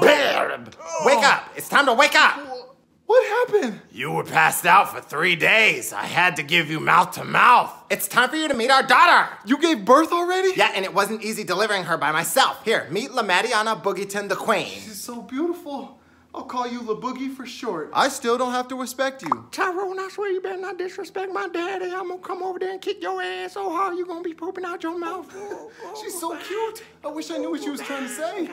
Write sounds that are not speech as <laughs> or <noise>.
Babe, wake up. It's time to wake up. What happened? You were passed out for three days. I had to give you mouth to mouth. It's time for you to meet our daughter. You gave birth already? Yeah, and it wasn't easy delivering her by myself. Here, meet La Lamadiana Boogieton the Queen. She's so beautiful. I'll call you LaBoogie for short. I still don't have to respect you. Tyrone, I swear you better not disrespect my daddy. I'm gonna come over there and kick your ass oh, so hard you're gonna be pooping out your mouth. <laughs> She's so cute. I wish I knew what she was trying to say.